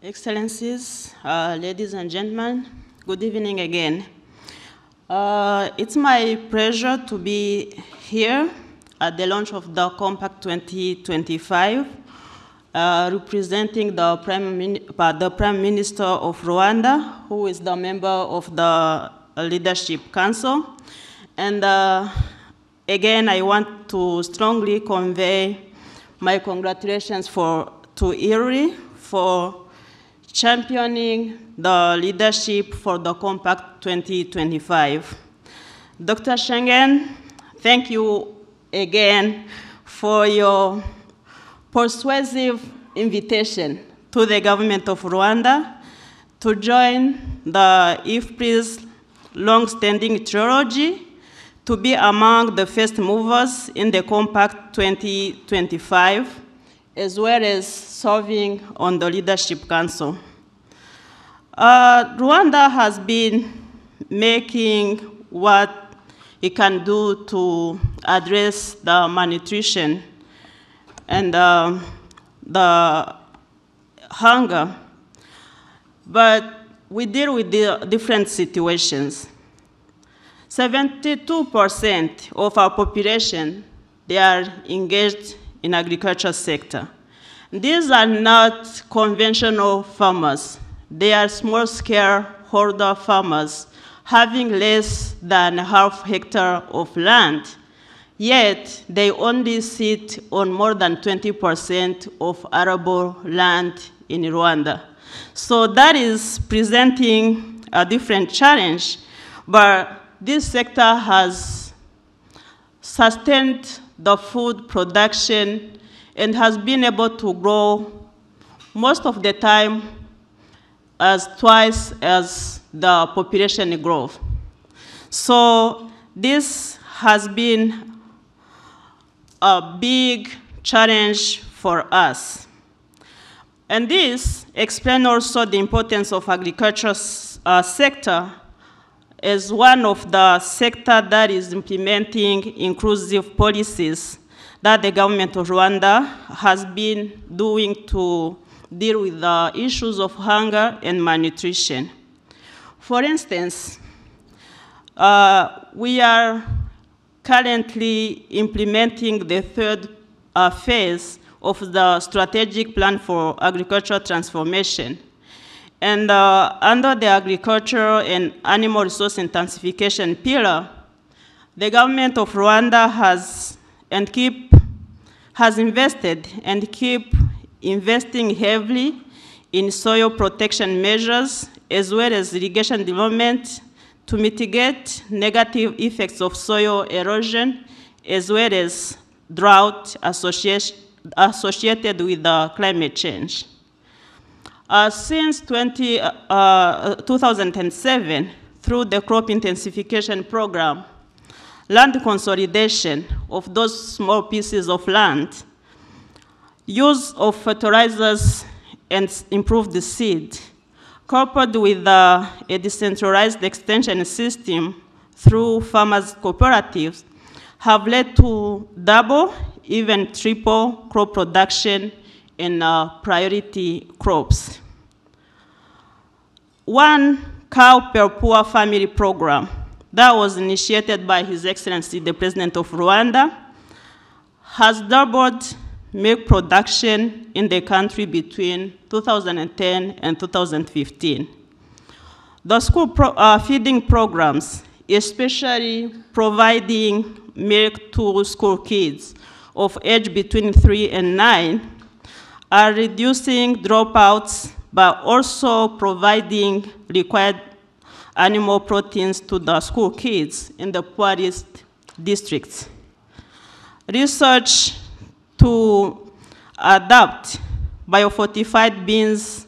Excellencies, uh, ladies and gentlemen, good evening again. Uh, it's my pleasure to be here at the launch of the Compact 2025, uh, representing the Prime, uh, the Prime Minister of Rwanda, who is the member of the Leadership Council. And uh, again, I want to strongly convey my congratulations for, to IFPRI for championing the leadership for the Compact 2025. Dr. Shenggen, thank you again for your persuasive invitation to the government of Rwanda to join the IFPRI's long-standing trilogy to be among the first movers in the Compact 2025, as well as serving on the Leadership Council. Uh, Rwanda has been making what it can do to address the malnutrition and uh, the hunger, but we deal with the different situations. 72% of our population, they are engaged in agriculture sector. These are not conventional farmers. They are small-scale holder farmers having less than half hectare of land, yet they only sit on more than 20% of arable land in Rwanda. So that is presenting a different challenge, but this sector has sustained the food production and has been able to grow most of the time as twice as the population growth. So this has been a big challenge for us. And this explains also the importance of agriculture uh, sector as one of the sector that is implementing inclusive policies that the government of Rwanda has been doing to deal with the issues of hunger and malnutrition. For instance, uh, we are currently implementing the third uh, phase of the strategic plan for agricultural transformation. And uh, under the agricultural and animal resource intensification pillar, the government of Rwanda has and keep has invested and keep investing heavily in soil protection measures as well as irrigation development to mitigate negative effects of soil erosion as well as drought associated with uh, climate change. Uh, since 20, uh, 2007, through the crop intensification program, land consolidation of those small pieces of land use of fertilizers and improved seed, coupled with uh, a decentralized extension system through farmers' cooperatives, have led to double, even triple crop production in uh, priority crops. One cow per poor family program that was initiated by His Excellency the President of Rwanda has doubled milk production in the country between 2010 and 2015. The school pro uh, feeding programs, especially providing milk to school kids of age between three and nine, are reducing dropouts, but also providing required animal proteins to the school kids in the poorest districts. Research to adapt biofortified beans,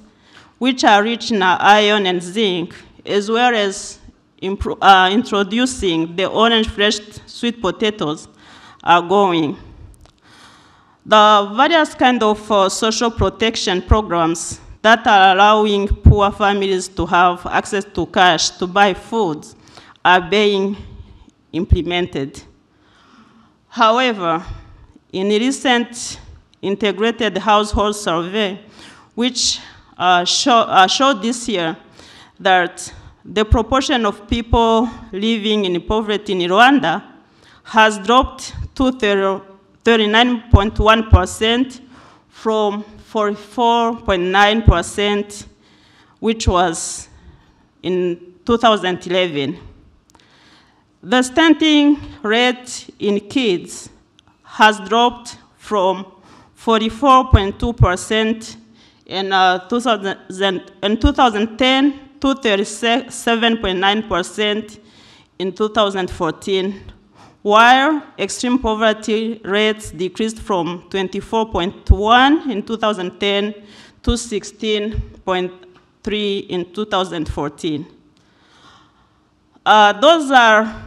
which are rich in iron and zinc, as well as uh, introducing the orange flesh sweet potatoes are going. The various kind of uh, social protection programs that are allowing poor families to have access to cash to buy food are being implemented. However, in a recent integrated household survey, which uh, show, uh, showed this year that the proportion of people living in poverty in Rwanda has dropped to 39.1% from 44.9%, which was in 2011. The stunting rate in kids has dropped from 44.2% in, uh, 2000, in 2010 to 37.9% in 2014, while extreme poverty rates decreased from 24.1 in 2010 to 16.3 in 2014. Uh, those are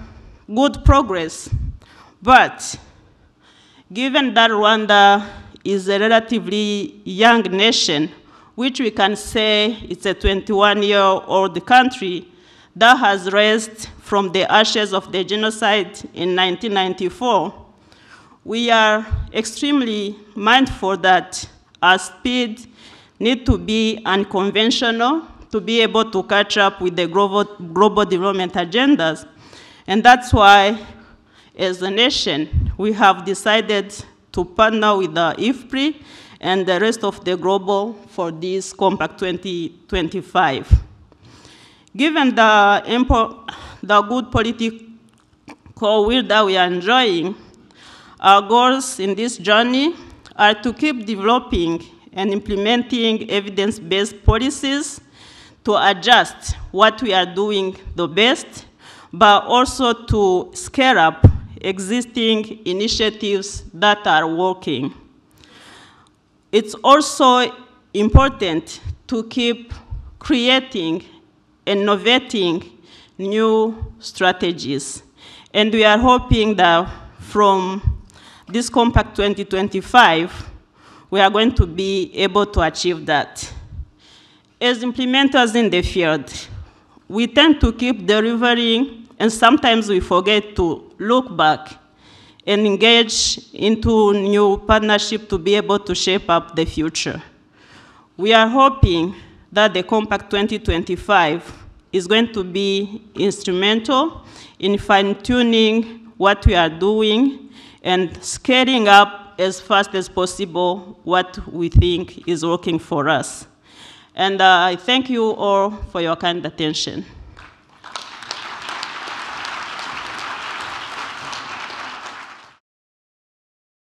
good progress, but given that Rwanda is a relatively young nation, which we can say it's a 21-year-old country that has raised from the ashes of the genocide in 1994, we are extremely mindful that our speed need to be unconventional to be able to catch up with the global, global development agendas. And that's why, as a nation, we have decided to partner with the IFPRI and the rest of the global for this Compact 2025. Given the, the good political will that we are enjoying, our goals in this journey are to keep developing and implementing evidence-based policies to adjust what we are doing the best, but also to scale up existing initiatives that are working. It's also important to keep creating, innovating new strategies. And we are hoping that from this Compact 2025, we are going to be able to achieve that. As implementers in the field, we tend to keep delivering, and sometimes we forget to look back and engage into new partnership to be able to shape up the future. We are hoping that the Compact 2025 is going to be instrumental in fine-tuning what we are doing and scaling up as fast as possible what we think is working for us. And uh, I thank you all for your kind attention.